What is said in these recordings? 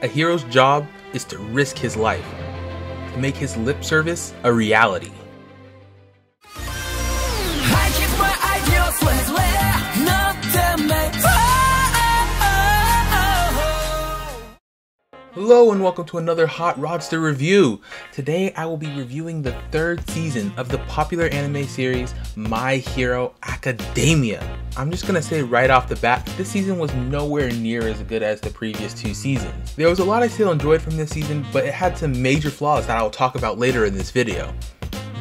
A hero's job is to risk his life, to make his lip service a reality. Hello and welcome to another Hot Rodster review. Today I will be reviewing the third season of the popular anime series My Hero Academia. I'm just gonna say right off the bat, this season was nowhere near as good as the previous two seasons. There was a lot I still enjoyed from this season, but it had some major flaws that I will talk about later in this video.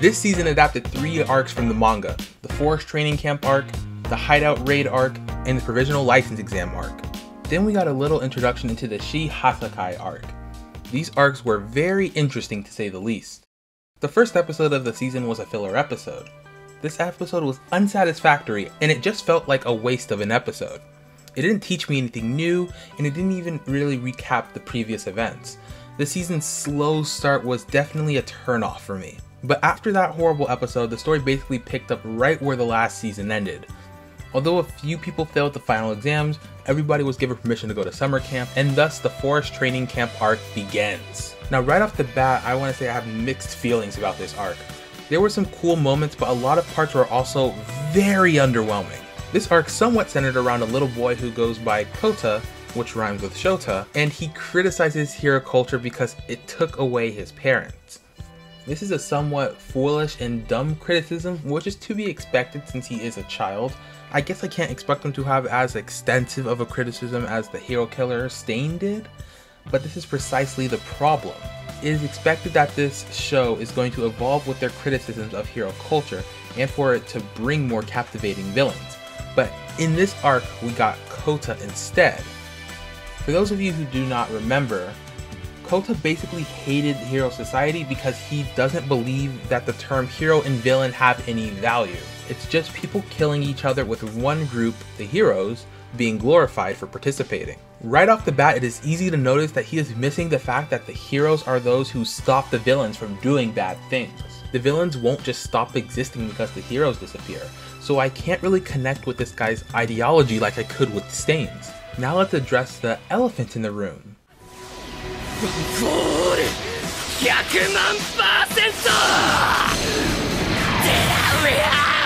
This season adapted three arcs from the manga, the Forest Training Camp arc, the Hideout Raid arc, and the Provisional License Exam arc. Then we got a little introduction into the Shie Hassaikai arc. These arcs were very interesting to say the least. The first episode of the season was a filler episode. This episode was unsatisfactory and it just felt like a waste of an episode. It didn't teach me anything new and it didn't even really recap the previous events. The season's slow start was definitely a turnoff for me. But after that horrible episode, the story basically picked up right where the last season ended. Although a few people failed the final exams, everybody was given permission to go to summer camp, and thus the forest training camp arc begins. Now, right off the bat, I want to say I have mixed feelings about this arc. There were some cool moments, but a lot of parts were also very underwhelming. This arc somewhat centered around a little boy who goes by Kota, which rhymes with Shota, and he criticizes hero culture because it took away his parents. This is a somewhat foolish and dumb criticism, which is to be expected since he is a child. I guess I can't expect them to have as extensive of a criticism as the hero killer Stain did, but this is precisely the problem. It is expected that this show is going to evolve with their criticisms of hero culture and for it to bring more captivating villains. But in this arc, we got Kota instead. For those of you who do not remember, Kota basically hated Hero Society because he doesn't believe that the term hero and villain have any value. It's just people killing each other with one group, the heroes, being glorified for participating. Right off the bat, it is easy to notice that he is missing the fact that the heroes are those who stop the villains from doing bad things. The villains won't just stop existing because the heroes disappear, so I can't really connect with this guy's ideology like I could with Stains. Now let's address the elephant in the room. ゴ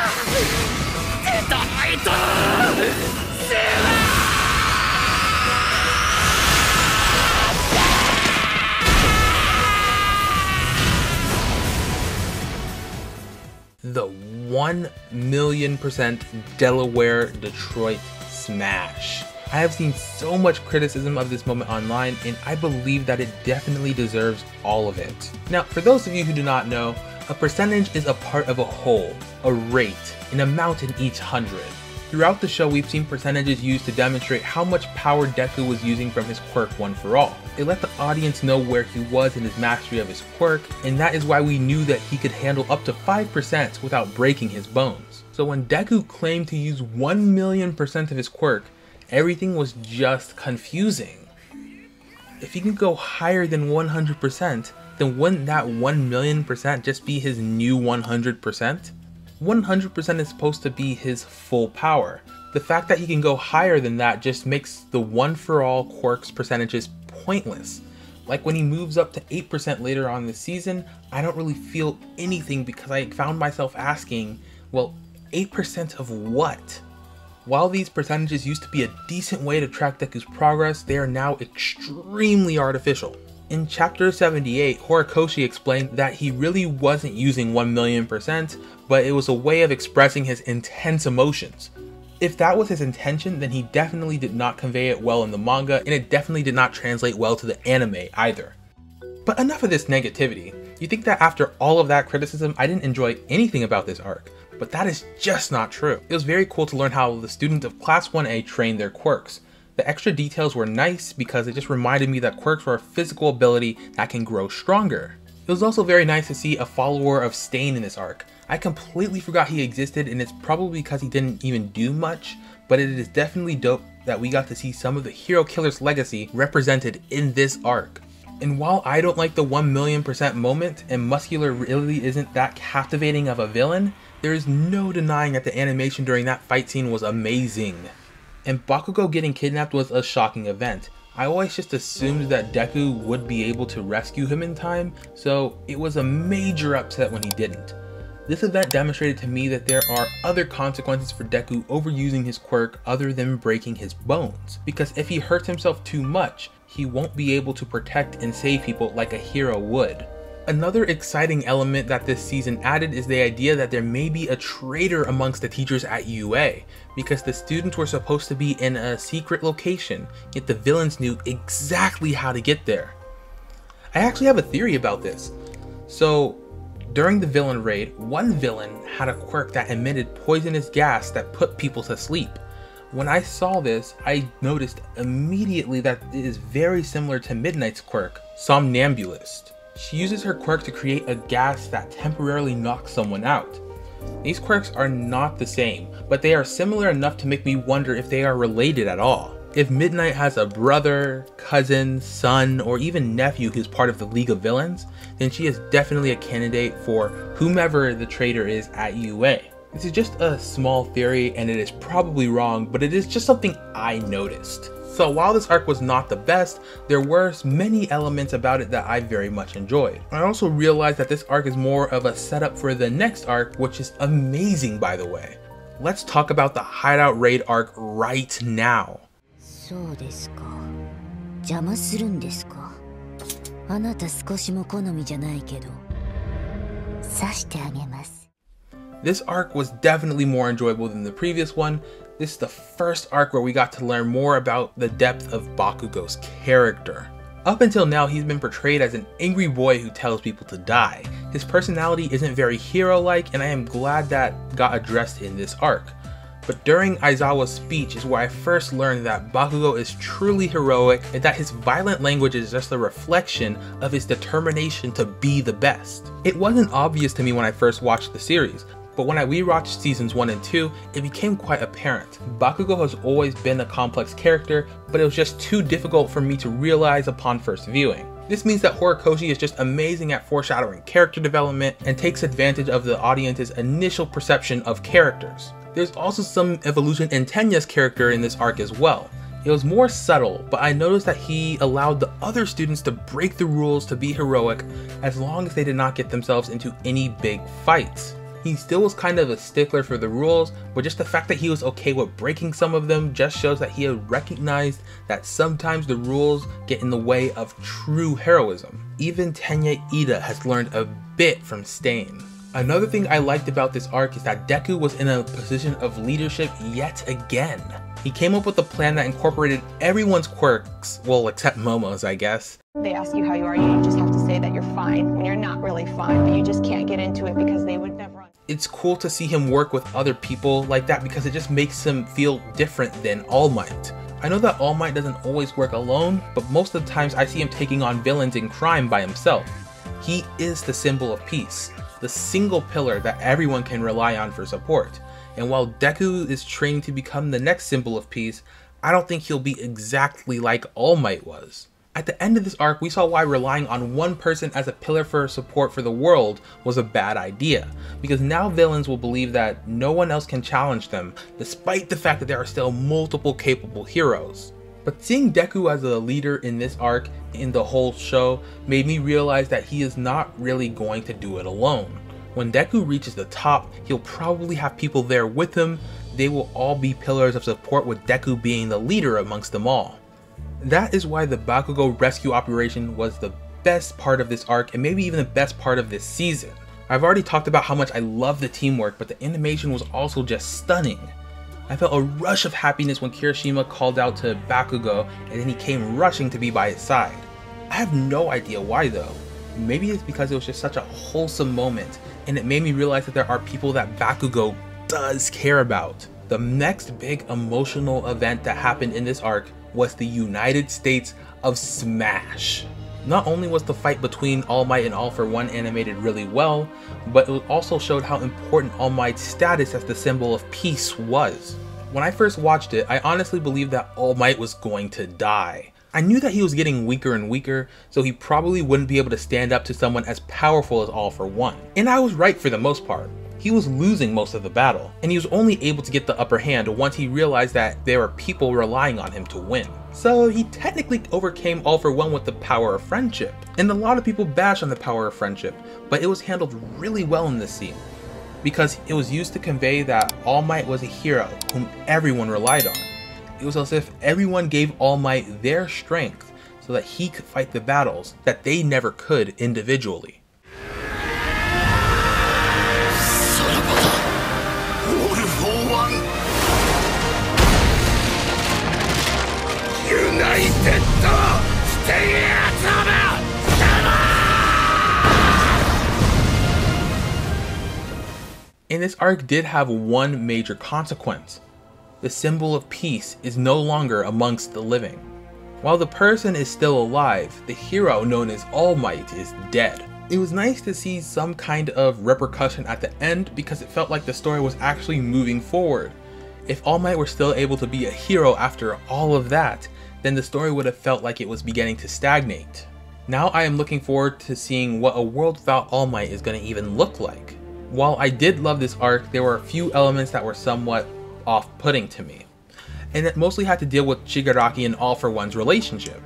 the 1 million percent Delaware Detroit smash. I have seen so much criticism of this moment online, and I believe that it definitely deserves all of it. Now, for those of you who do not know, a percentage is a part of a whole, a rate, an amount in each hundred. Throughout the show, we've seen percentages used to demonstrate how much power Deku was using from his quirk One for All. It let the audience know where he was in his mastery of his quirk, and that is why we knew that he could handle up to 5% without breaking his bones. So when Deku claimed to use 1 million percent of his quirk, everything was just confusing. If he can go higher than 100%, then wouldn't that 1 million percent just be his new 100%? 100% is supposed to be his full power. The fact that he can go higher than that just makes the one for all quirks percentages pointless. Like when he moves up to 8% later on this season, I don't really feel anything because I found myself asking, well, 8% of what? While these percentages used to be a decent way to track Deku's progress, they are now extremely artificial. In chapter 78, Horikoshi explained that he really wasn't using 1 million percent, but it was a way of expressing his intense emotions. If that was his intention, then he definitely did not convey it well in the manga, and it definitely did not translate well to the anime either. But enough of this negativity. You think that after all of that criticism, I didn't enjoy anything about this arc, but that is just not true. It was very cool to learn how the students of Class 1A train their quirks. The extra details were nice because it just reminded me that quirks are a physical ability that can grow stronger. It was also very nice to see a follower of Stain in this arc. I completely forgot he existed and it's probably because he didn't even do much, but it is definitely dope that we got to see some of the hero killer's legacy represented in this arc. And while I don't like the 1 million percent moment and Muscular really isn't that captivating of a villain, there is no denying that the animation during that fight scene was amazing. And Bakugo getting kidnapped was a shocking event, I always just assumed that Deku would be able to rescue him in time, so it was a major upset when he didn't. This event demonstrated to me that there are other consequences for Deku overusing his quirk other than breaking his bones, because if he hurts himself too much, he won't be able to protect and save people like a hero would. Another exciting element that this season added is the idea that there may be a traitor amongst the teachers at UA, because the students were supposed to be in a secret location, yet the villains knew exactly how to get there. I actually have a theory about this. So, during the villain raid, one villain had a quirk that emitted poisonous gas that put people to sleep. When I saw this, I noticed immediately that it is very similar to Midnight's quirk, Somnambulist. She uses her quirk to create a gas that temporarily knocks someone out. These quirks are not the same, but they are similar enough to make me wonder if they are related at all. If Midnight has a brother, cousin, son, or even nephew who's part of the League of Villains, then she is definitely a candidate for whomever the traitor is at UA. This is just a small theory and it is probably wrong, but it is just something I noticed. So while this arc was not the best, there were many elements about it that I very much enjoyed. I also realized that this arc is more of a setup for the next arc, which is amazing by the way. Let's talk about the Hideout Raid arc right now. そうですか邪魔するんですかあなた少しも好みじゃないけど刺してあげます This arc was definitely more enjoyable than the previous one. this is the first arc where we got to learn more about the depth of Bakugo's character. Up until now, he's been portrayed as an angry boy who tells people to die. His personality isn't very hero-like, and I am glad that got addressed in this arc. But during Aizawa's speech is where I first learned that Bakugo is truly heroic and that his violent language is just a reflection of his determination to be the best. It wasn't obvious to me when I first watched the series, but when I rewatched seasons 1 and 2, it became quite apparent. Bakugo has always been a complex character, but it was just too difficult for me to realize upon first viewing. This means that Horikoshi is just amazing at foreshadowing character development and takes advantage of the audience's initial perception of characters. There's also some evolution in Tenya's character in this arc as well. It was more subtle, but I noticed that he allowed the other students to break the rules to be heroic as long as they did not get themselves into any big fights. He still was kind of a stickler for the rules, but just the fact that he was okay with breaking some of them just shows that he had recognized that sometimes the rules get in the way of true heroism. Even Tenya Iida has learned a bit from Stain. Another thing I liked about this arc is that Deku was in a position of leadership yet again. He came up with a plan that incorporated everyone's quirks, well except Momo's I guess, They ask you how you are, you just have to say that you're fine when you're not really fine, but you just can't get into it because they would never. It's cool to see him work with other people like that because it just makes him feel different than All Might. I know that All Might doesn't always work alone, but most of the times I see him taking on villains in crime by himself. He is the symbol of peace, the single pillar that everyone can rely on for support. And while Deku is training to become the next symbol of peace, I don't think he'll be exactly like All Might was. At the end of this arc, we saw why relying on one person as a pillar for support for the world was a bad idea, because now villains will believe that no one else can challenge them, despite the fact that there are still multiple capable heroes. But seeing Deku as a leader in this arc in the whole show made me realize that he is not really going to do it alone. When Deku reaches the top, he'll probably have people there with him. They will all be pillars of support with Deku being the leader amongst them all. That is why the Bakugo rescue operation was the best part of this arc and maybe even the best part of this season. I've already talked about how much I love the teamwork, but the animation was also just stunning. I felt a rush of happiness when Kirishima called out to Bakugo and then he came rushing to be by his side. I have no idea why though. Maybe it's because it was just such a wholesome moment and it made me realize that there are people that Bakugo does care about. The next big emotional event that happened in this arc was the United States of Smash. Not only was the fight between All Might and All for One animated really well, but it also showed how important All Might's status as the symbol of peace was. When I first watched it, I honestly believed that All Might was going to die. I knew that he was getting weaker and weaker, so he probably wouldn't be able to stand up to someone as powerful as All for One. And I was right for the most part. He was losing most of the battle, and he was only able to get the upper hand once he realized that there were people relying on him to win. So he technically overcame All for One with the power of friendship. And a lot of people bash on the power of friendship, but it was handled really well in this scene. Because it was used to convey that All Might was a hero whom everyone relied on. It was as if everyone gave All Might their strength so that he could fight the battles that they never could individually. ユナイテッド・ステイアツ・オブ・ And this arc did have one major consequence. The symbol of peace is no longer amongst the living. While the person is still alive, the hero known as All Might is dead. It was nice to see some kind of repercussion at the end because it felt like the story was actually moving forward. If All Might were still able to be a hero after all of that, then the story would have felt like it was beginning to stagnate. Now I am looking forward to seeing what a world without All Might is going to even look like. While I did love this arc, there were a few elements that were somewhat off-putting to me. And it mostly had to deal with Shigaraki and All for One's relationship.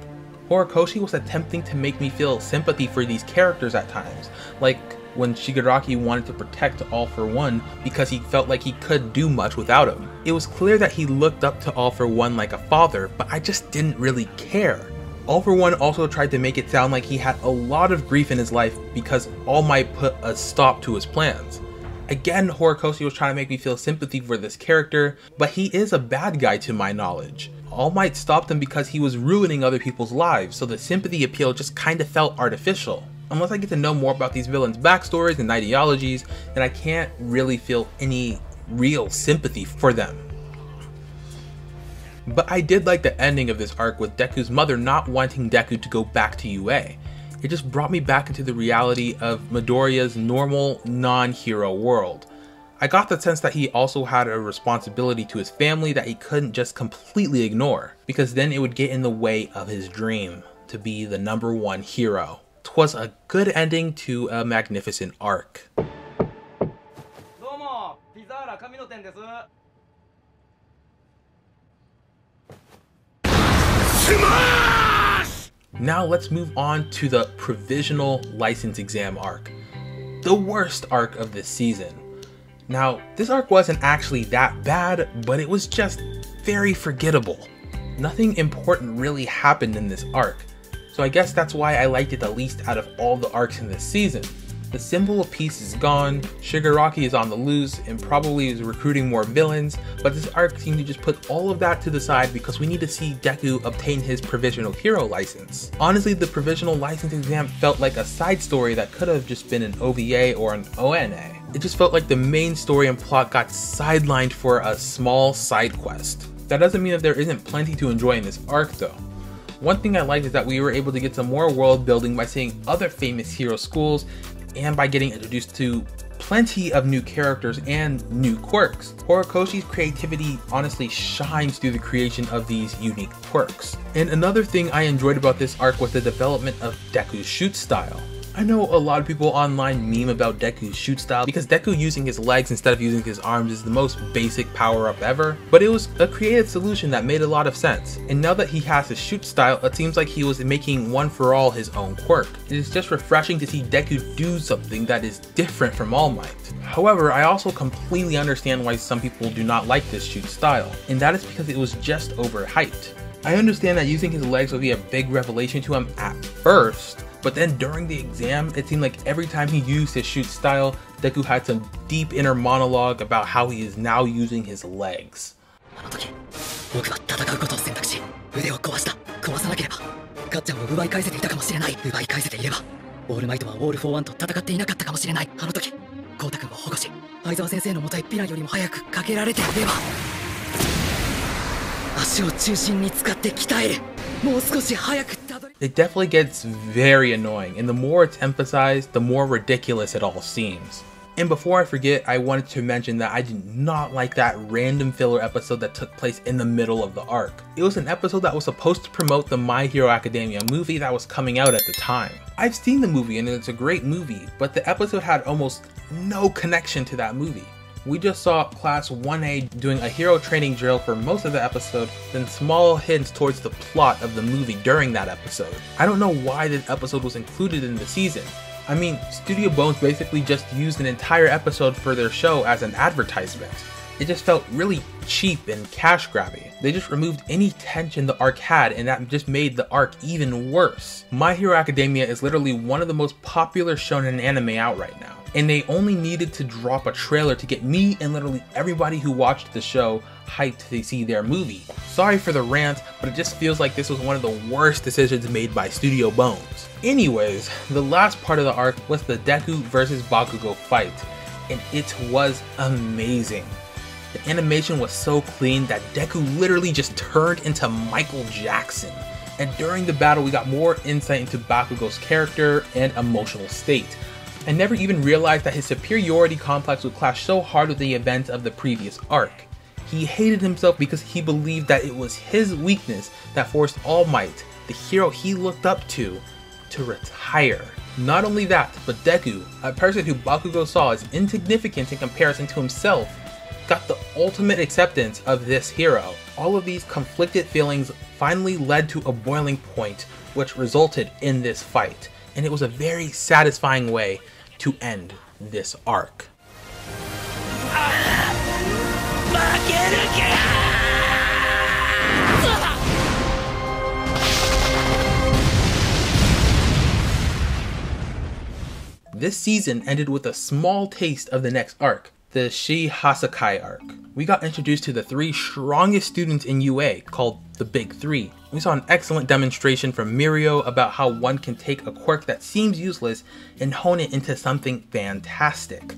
Horikoshi was attempting to make me feel sympathy for these characters at times, like when Shigaraki wanted to protect All for One because he felt like he could do much without him. It was clear that he looked up to All for One like a father, but I just didn't really care. All for One also tried to make it sound like he had a lot of grief in his life because All Might put a stop to his plans. Again, Horikoshi was trying to make me feel sympathy for this character, but he is a bad guy to my knowledge. All Might stopped him because he was ruining other people's lives, so the sympathy appeal just kinda felt artificial. Unless I get to know more about these villains' backstories and ideologies, then I can't really feel any real sympathy for them. But I did like the ending of this arc with Deku's mother not wanting Deku to go back to UA. It just brought me back into the reality of Midoriya's normal, non-hero world. I got the sense that he also had a responsibility to his family that he couldn't just completely ignore, because then it would get in the way of his dream to be the number one hero. 'Twas a good ending to a magnificent arc. Now let's move on to the provisional license exam arc, the worst arc of this season. Now, this arc wasn't actually that bad, but it was just very forgettable. Nothing important really happened in this arc so I guess that's why I liked it the least out of all the arcs in this season. The symbol of peace is gone, Shigaraki is on the loose and probably is recruiting more villains, but this arc seemed to just put all of that to the side because we need to see Deku obtain his provisional hero license. Honestly, the provisional license exam felt like a side story that could have just been an OVA or an ONA. It just felt like the main story and plot got sidelined for a small side quest. That doesn't mean that there isn't plenty to enjoy in this arc though. One thing I liked is that we were able to get some more world building by seeing other famous hero schools and by getting introduced to plenty of new characters and new quirks. Horikoshi's creativity honestly shines through the creation of these unique quirks. And another thing I enjoyed about this arc was the development of Deku's shoot style. I know a lot of people online meme about Deku's shoot style because Deku using his legs instead of using his arms is the most basic power up ever, but it was a creative solution that made a lot of sense. And now that he has his shoot style, it seems like he was making one for all his own quirk. It is just refreshing to see Deku do something that is different from All Might. However, I also completely understand why some people do not like this shoot style, and that is because it was just overhyped. I understand that using his legs would be a big revelation to him at first, but then during the exam, it seemed like every time he used his shoot style, Deku had some deep inner monologue about how he is now using his legs. あの時僕は戦うことを選択し腕を壊した壊さなければガッチャンを奪い返せていたかもしれない。奪い返せていればオールマイトはオール・フォー・ワンと戦っていなかったかもしれない。あの時光太君を保護し相沢先生のもとへヴィラよりも早くかけられていれば。足を中心に使って鍛える。もう少し早く It definitely gets very annoying, and the more it's emphasized, the more ridiculous it all seems. And before I forget, I wanted to mention that I did not like that random filler episode that took place in the middle of the arc. It was an episode that was supposed to promote the My Hero Academia movie that was coming out at the time. I've seen the movie and it's a great movie, but the episode had almost no connection to that movie. We just saw Class 1A doing a hero training drill for most of the episode, then small hints towards the plot of the movie during that episode. I don't know why this episode was included in the season. I mean, Studio Bones basically just used an entire episode for their show as an advertisement. It just felt really cheap and cash grabby. They just removed any tension the arc had and that just made the arc even worse. My Hero Academia is literally one of the most popular shonen anime out right now. And they only needed to drop a trailer to get me and literally everybody who watched the show hyped to see their movie. Sorry for the rant, but it just feels like this was one of the worst decisions made by Studio Bones. Anyways, the last part of the arc was the Deku versus Bakugo fight, and it was amazing. The animation was so clean that Deku literally just turned into Michael Jackson. And during the battle, we got more insight into Bakugo's character and emotional state. I never even realized that his superiority complex would clash so hard with the events of the previous arc. He hated himself because he believed that it was his weakness that forced All Might, the hero he looked up to, to retire. Not only that, but Deku, a person who Bakugo saw as insignificant in comparison to himself, got the ultimate acceptance of this hero. All of these conflicted feelings finally led to a boiling point, which resulted in this fight, and it was a very satisfying way to end this arc. This season ended with a small taste of the next arc, the Shie Hassaikai arc. We got introduced to the three strongest students in UA, called the Big Three. We saw an excellent demonstration from Mirio about how one can take a quirk that seems useless and hone it into something fantastic.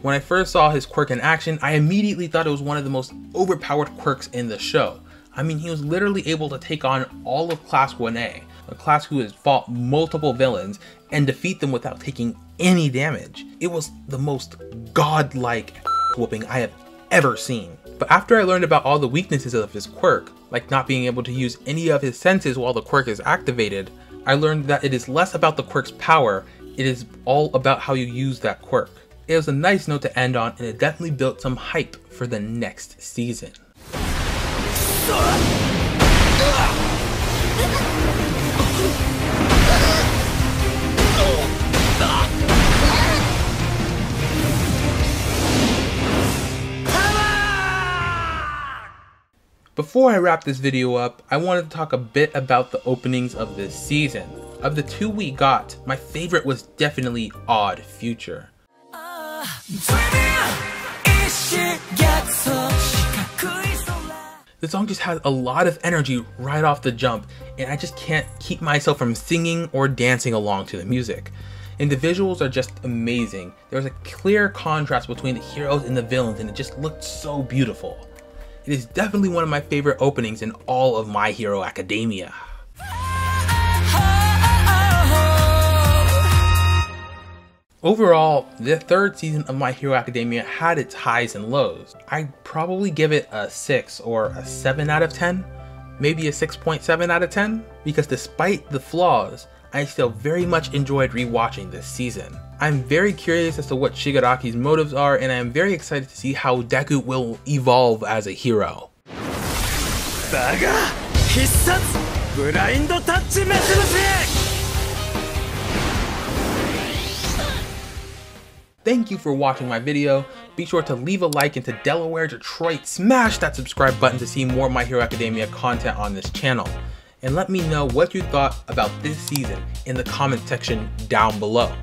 When I first saw his quirk in action, I immediately thought it was one of the most overpowered quirks in the show. I mean, he was literally able to take on all of Class 1A, a class who has fought multiple villains, and defeat them without taking any damage. It was the most godlike whooping I have ever seen. But after I learned about all the weaknesses of his quirk, like not being able to use any of his senses while the quirk is activated, I learned that it is less about the quirk's power, it is all about how you use that quirk. It was a nice note to end on and it definitely built some hype for the next season. Before I wrap this video up, I wanted to talk a bit about the openings of this season. Of the two we got, my favorite was definitely Odd Future. The song just has a lot of energy right off the jump, and I just can't keep myself from singing or dancing along to the music. And the visuals are just amazing. There's a clear contrast between the heroes and the villains, and it just looked so beautiful. It is definitely one of my favorite openings in all of My Hero Academia. Overall, the third season of My Hero Academia had its highs and lows. I'd probably give it a 6 or a 7 out of 10, maybe a 6.7 out of 10, because despite the flaws, I still very much enjoyed rewatching this season. I'm very curious as to what Shigaraki's motives are, and I am very excited to see how Deku will evolve as a hero. Thank you for watching my video. Be sure to leave a like into Delaware, Detroit, smash that subscribe button to see more My Hero Academia content on this channel. And let me know what you thought about this season in the comment section down below.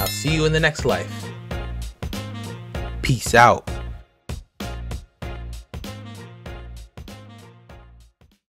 I'll see you in the next life. Peace out.